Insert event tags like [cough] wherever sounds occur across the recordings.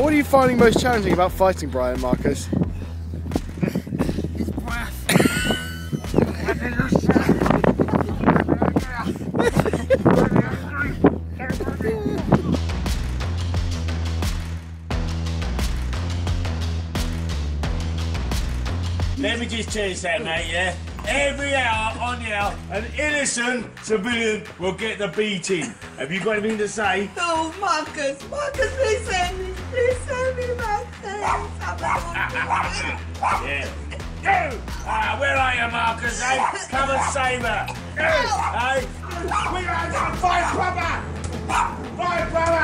Well, what are you finding most challenging about fighting Brian, Marcus? His breath. Let me just tell you something, mate, yeah? Every hour on the hour, an innocent civilian will get the beating. Have you got anything to say? No, Marcus, Marcus, please save me. Please save me, Marcus. Yeah. Go! Ah, where are you, Marcus, eh? Come and save her. Go! Eh? We're going to fight, brother! Fight, brother!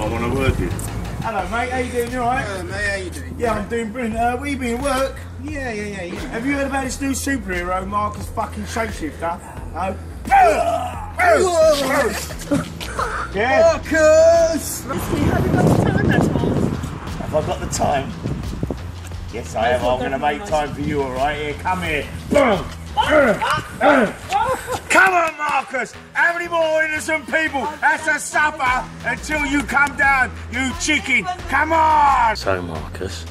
I want to work with. Hello, mate. How you doing? You alright? Hello, mate. How you doing? Yeah, I'm doing brilliant. Uh, we been at work. Yeah, yeah, yeah, yeah. Have you heard about this new superhero, Marcus fucking Shapeshifter? No? yeah? Marcus! Have I got the time? Yes, I have. I'm going to make time for you, alright? Here, come here. Come on, Marcus! How many more innocent people has to suffer until you come down, you chicken? Come on! So, Marcus,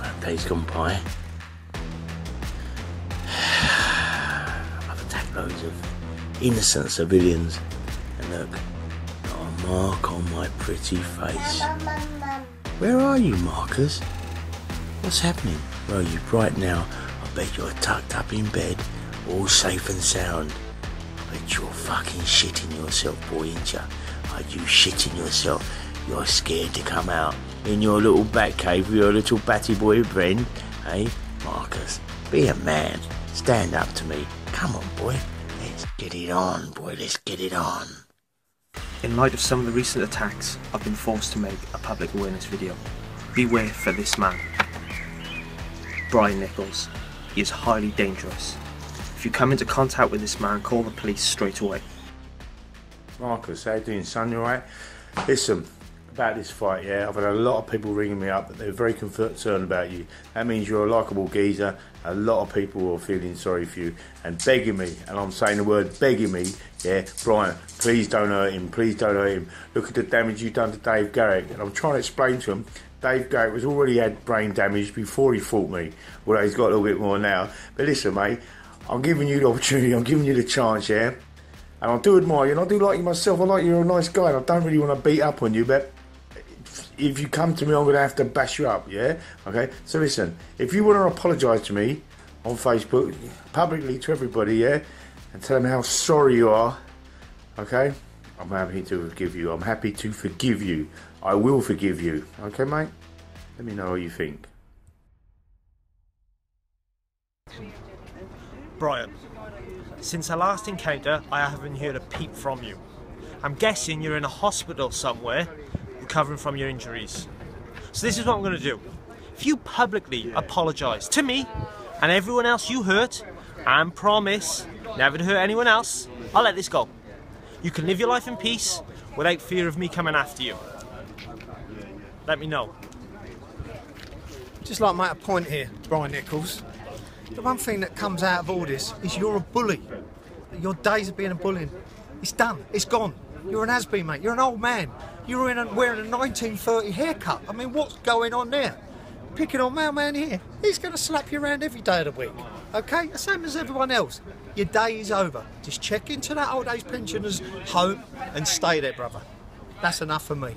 that day's gone by. I've attacked loads of innocent civilians, and look, not a mark on my pretty face. Where are you, Marcus? What's happening? Are you right now? I bet you're tucked up in bed, all safe and sound. But you're fucking shitting yourself, boy, ain't you? Are you shitting yourself? You're scared to come out in your little bat cave with your little batty boy friend, hey? Marcus, be a man. Stand up to me. Come on, boy. Let's get it on, boy. Let's get it on. In light of some of the recent attacks, I've been forced to make a public awareness video. Beware for this man. Brian Nickels. He is highly dangerous. If you come into contact with this man, call the police straight away. Marcus, how you doing, son? You alright? Listen, about this fight, yeah, I've had a lot of people ringing me up that they're very concerned about you. That means you're a likeable geezer. A lot of people are feeling sorry for you and begging me, and I'm saying the word begging me, yeah, Brian, please don't hurt him, please don't hurt him. Look at the damage you've done to Dave Garrick. And I'm trying to explain to him, Dave Garrick was already had brain damage before he fought me, although he's got a little bit more now. But listen, mate, I'm giving you the opportunity, I'm giving you the chance, yeah? And I do admire you, and I do like you myself. I like you're a nice guy, and I don't really want to beat up on you, but if you come to me, I'm going to have to bash you up, yeah? Okay? So listen, if you want to apologise to me on Facebook, publicly to everybody, yeah? And tell them how sorry you are, okay? I'm happy to forgive you. I'm happy to forgive you. I will forgive you, okay, mate? Let me know what you think. Brian, since our last encounter, I haven't heard a peep from you. I'm guessing you're in a hospital somewhere, recovering from your injuries. So this is what I'm going to do. If you publicly apologise to me and everyone else you hurt, and promise never to hurt anyone else, I'll let this go. You can live your life in peace without fear of me coming after you. Let me know. Just like my point here, Brian Nickels. The one thing that comes out of all this is you're a bully. Your days of being a bully, it's done. It's gone. You're an has-been, mate. You're an old man. You're in a, wearing a 1930 haircut. I mean, what's going on there? Picking on mailman here. He's going to slap you around every day of the week. Okay? The same as everyone else. Your day is over. Just check into that old age pensioner's home and stay there, brother. That's enough for me.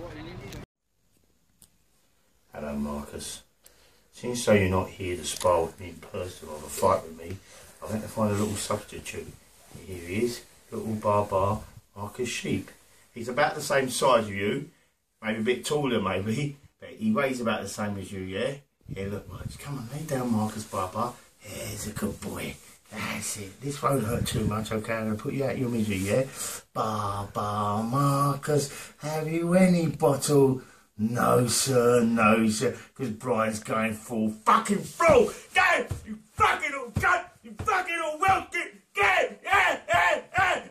Hello, Marcus. Since so you're not here to spar with me in person or to fight with me, I've had to find a little substitute. Here he is, little Barbar Marcus Sheep. He's about the same size as you, maybe a bit taller maybe, but he weighs about the same as you, yeah? Yeah, look, Marcus, come on, lay down Marcus Barbar. Yeah, he's a good boy. That's it. This won't hurt too much, okay? I'm going to put you out your misery, yeah? Barbar Marcus, have you any bottle? No, sir, no, sir, because Brian's going full fucking full. Go, you fucking old cunt, you fucking old Welsh Go, yeah, yeah, yeah, yeah,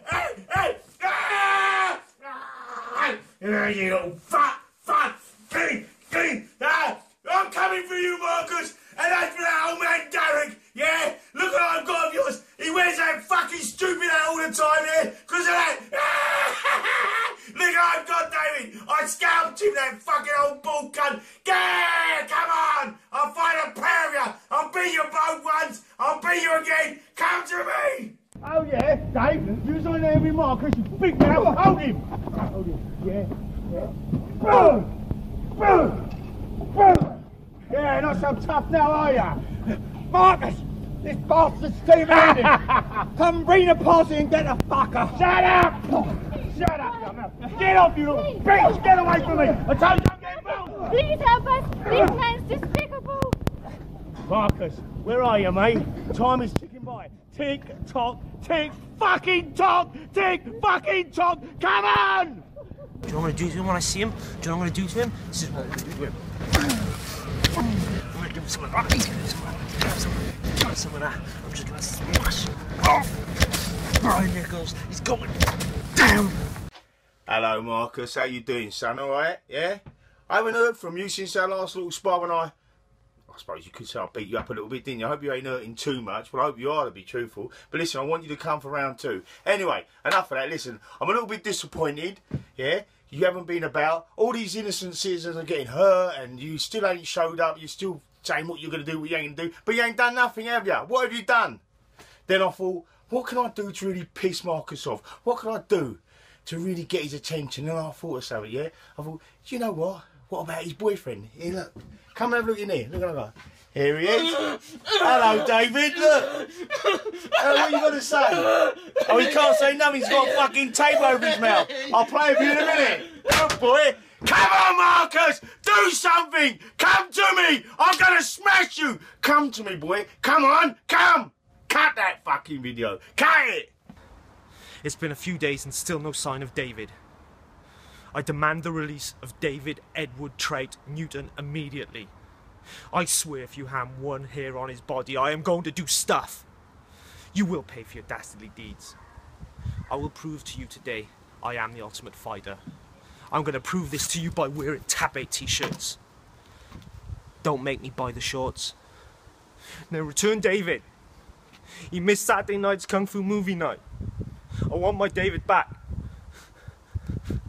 yeah, ah, ah, yeah, you little fat, fat, clean, clean, ah, I'm coming for you, Marcus, and that's for that old man Derek, yeah? Look at what I've got. Of yours. He wears that fucking stupid hat all the time here because of that. [laughs] Look what I've got, David. I scalped him, that fucking old bull cunt. Yeah, come on. I'll find a pair of you. I'll beat you both once. I'll you again. Come to me. Oh yeah, Dave, you was on there with Marcus, you big man, hold him! Hold him, yeah, yeah. Boom! Boom! Boom! Yeah, not so tough now, are ya? Marcus! This bastard's Steve Andy! [laughs] Come bring the posse and get the fucker! Shut up! Shut up, you mouth! Get off, you little bitch! Get away from me! I told you don't get involved! Please help us. This man's despicable. Marcus, where are you, mate? Time is ticking by. Tick tock, tick fucking tock, tick fucking tock. Come on! Do you know what I'm gonna do to him when I see him? Do you know what I'm gonna do to him? This is what I'm gonna do to him. I'm gonna give him some of that. He's gonna do some of that. Give him some, give him some of that. I'm just gonna smash him off. Brian Nickels, he's going down. Hello, Marcus. How you doing, son? All right? Yeah. I haven't heard from you since our last little spar when I. I suppose you could say I beat you up a little bit, didn't you? I hope you ain't hurting too much, but I hope you are to be truthful. But listen, I want you to come for round two. Anyway, enough of that. Listen, I'm a little bit disappointed. Yeah. You haven't been about. All these innocent citizens are getting hurt, and you still ain't showed up. You're still saying what you're going to do, what you ain't going to do. But you ain't done nothing, have you? What have you done? Then I thought, what can I do to really piss Marcus off? What can I do to really get his attention? And I thought of something, yeah? I thought, you know what? What about his boyfriend? Here, look. Come have a look in here. Look at that. Here he is. Hello, David. Look. What are you going to say? Oh, he can't say nothing. He's got a fucking tape over his mouth. I'll play with you in a minute. Good boy. Come on, Marcus. Do something. Come to me. I'm to smash you. Come to me, boy. Come on. Come. Cut that fucking video. Cut it. It's been a few days and still no sign of David. I demand the release of David Edward Trait Newton immediately. I swear if you harm one hair on his body, I am going to do stuff. You will pay for your dastardly deeds. I will prove to you today I am the ultimate fighter. I'm going to prove this to you by wearing Tape t-shirts. Don't make me buy the shorts. Now return David. He missed Saturday night's Kung Fu movie night. I want my David back.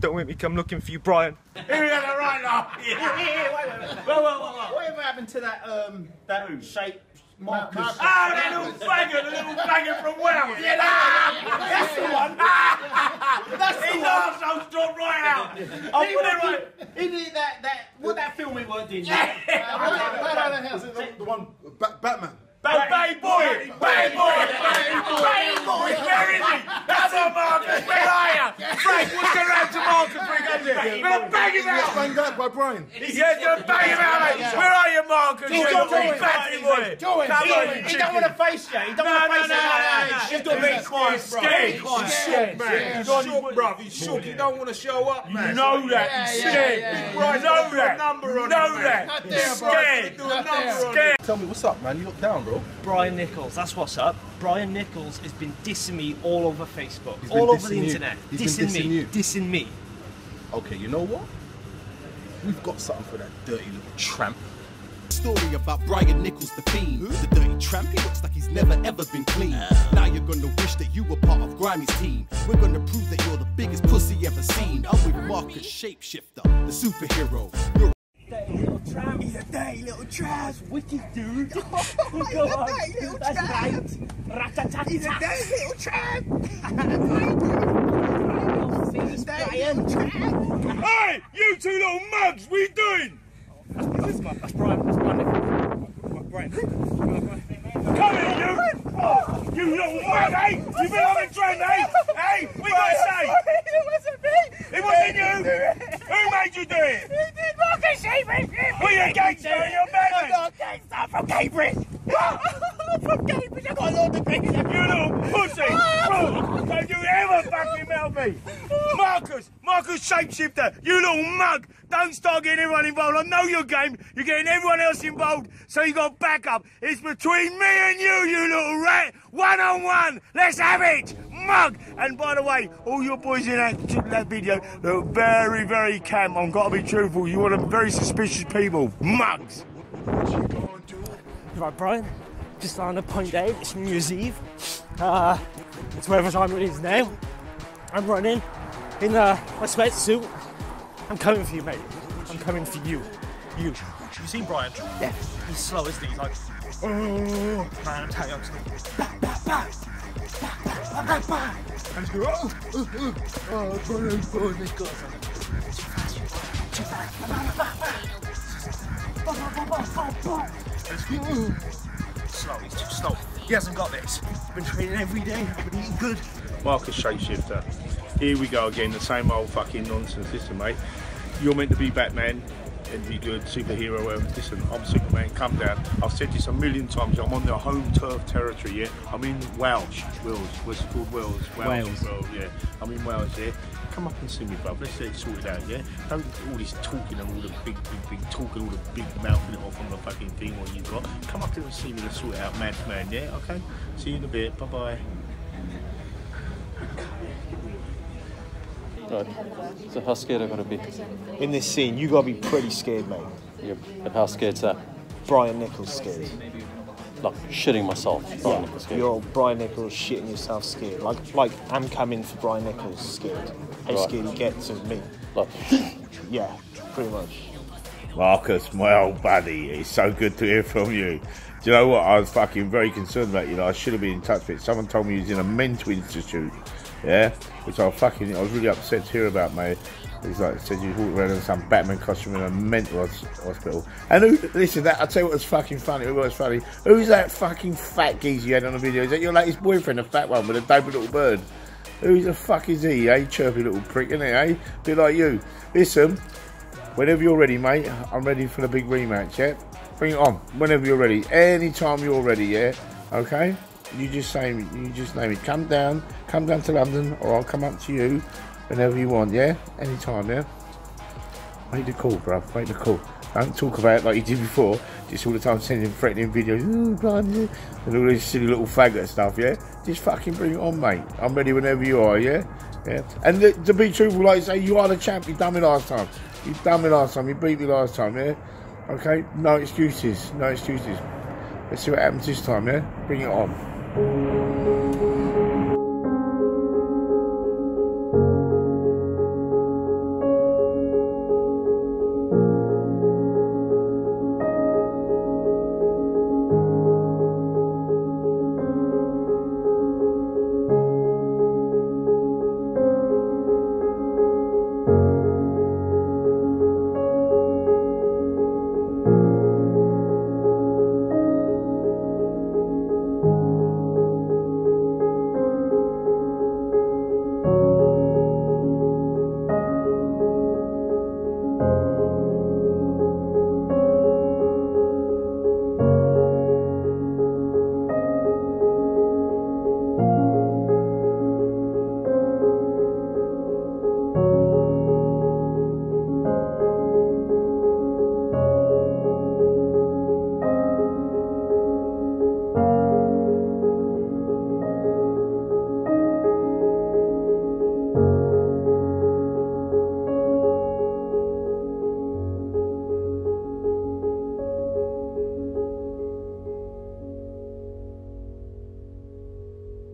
Don't make me come looking for you, Brian. Here we are right now. Whatever happened to that, um, that shape? Marcus. Ah, that little faggot, the little faggot from Wales. Yeah, that's the one. [laughs] that's His arsehole's dropped right out. I'll put it right. Isn't it that, that, what that film it was, did you? The one, Ba- Batman. Bad Bay boy! Bay boy! Bay boy! Where is he? [laughs] That's our Marcus! Where are you? [laughs] Frank, what's going around to Marcus before he in? We're gonna bang him out! banged out by Brian. He's gonna bang him out, mate! Where are you, Marcus? Do You it, little do it, fatty do boy! it, Come on, He don't want to face you. He don't want to face you. no, no. He's Just got to be be quiet, scared. He's shook, man. He's shook, bruv. He's shook. He don't want to show up, man. You know that. He's scared. yeah, You know that. number on Know that. He's scared. Do a number on him. Scared. Tell me, what's up, man? You look down, bro. Brian Nickels, that's what's up. Brian Nickels has been dissing me all over Facebook, He's been all over the dissing you. internet. He's Dissing, dissing me, you. dissing me. Okay, you know what? We've got something for that dirty little tramp. Story about Brian Nickels, the fiend. The dirty tramp, he looks like he's never ever been clean. Now you're gonna wish that you were part of Grimey's team. We're gonna prove that you're the biggest pussy ever seen. I'm with Marcus Shapeshifter, the superhero. You're He's a dirty little trash, wicked dude. He's a dirty little tramp. [laughs] He's a dirty little tramp. He's a dirty little tramp. Hey, you two little mugs, what are you doing? That's Brian, that's Brian Nickels. Brian. Come here, you! Oh, you little mug, eh? You been on the train, eh? Hey, we gotta say! [laughs] It wasn't me. It wasn't you! Who made you do it? He did Marcus Shaving. Were you a gangster in your I'm not a gangster. I'm from Cambridge. I'm from Cambridge. I got a law degree. You little pussy! Oh, Don't you ever fucking melt me! Marcus! Marcus Shapeshifter! You little mug! Don't start getting everyone involved. I know your game. You're getting everyone else involved, so you got backup. It's between me and you, you little rat! One on one! Let's have it! Mug! And by the way, all your boys in that, that video look very, very camp. I've got to be truthful. You want them very suspicious people. Mugs! Right, Brian. Just on a point out. It's New Year's Eve. Uh, It's whatever time it is now. I'm running in uh, my sweatsuit. I'm coming for you, mate. I'm coming for you. You. You seen Brian? Yeah. He's slow, isn't he? He's like, oh, man, I'm telling you, I'm just like, bah, bah, bah. And just go, oh, oh, oh, oh, Brian, Brian, let's go. Too fast, too fast. Bah, bah, Slow, he's too slow. He hasn't got this. Been training every day, been eating good. Marcus Shapeshifter. Here we go again, the same old fucking nonsense. Listen, mate, you're meant to be Batman and be good, superhero. Um, listen, I'm Superman, come down. I've said this a million times, I'm on the home turf territory, yeah? I'm in Welsh, Wales, what's it called, Wales? Wales. Wales, yeah. I'm in Wales, yeah? Come up and see me, bruv. Let's get it sorted out, yeah? Don't all this talking and all the big, big, big talking, all the big mouthing it off on the fucking thing what you got. Come up here and see me, let's sort it out, man man, yeah? Okay? See you in a bit, bye-bye. Right. So how scared I gotta be? In this scene, you gotta be pretty scared, mate. Yep. And how scared's that? Brian Nickels scared. Like shitting myself. Brian yeah, Nickels scared. you're Brian Nickels shitting yourself scared. Like, like I'm coming for Brian Nickels scared. How Right. scared he gets of me. Like, [laughs] Yeah, pretty much. Marcus, my old buddy, it's so good to hear from you. Do you know what? I was fucking very concerned about you. Like, I should have been in touch with. it. Someone told me he was in a mental institute. Yeah, which I fucking I was really upset to hear about, mate. He's like said you walked around in some Batman costume in a mental hospital. And who? Listen, that I tell you what was fucking funny. Who was funny? Who's that fucking fat geezer you had on the video? Is that your latest boyfriend, the fat one with a dopey little bird? Who the fuck is he? Eh, chirpy little prick, isn't he? Eh, bit like you. Listen, Whenever you're ready, mate, I'm ready for the big rematch, yeah? Bring it on. Whenever you're ready. Anytime you're ready, yeah? Okay? You just say me you just name it. Come down, come down to London, or I'll come up to you whenever you want, yeah? Anytime, yeah? Make the call, bruv. Make the call. Don't talk about it like you did before. Just all the time sending threatening videos, and all this silly little faggot stuff, yeah? Just fucking bring it on, mate. I'm ready whenever you are, yeah? Yeah. And th- to be truthful, like say, you are the champ. You done me last time. You done me last time. You beat me last time, yeah? Okay? No excuses. No excuses. Let's see what happens this time, yeah? Bring it on. うん。